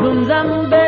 Bunzambe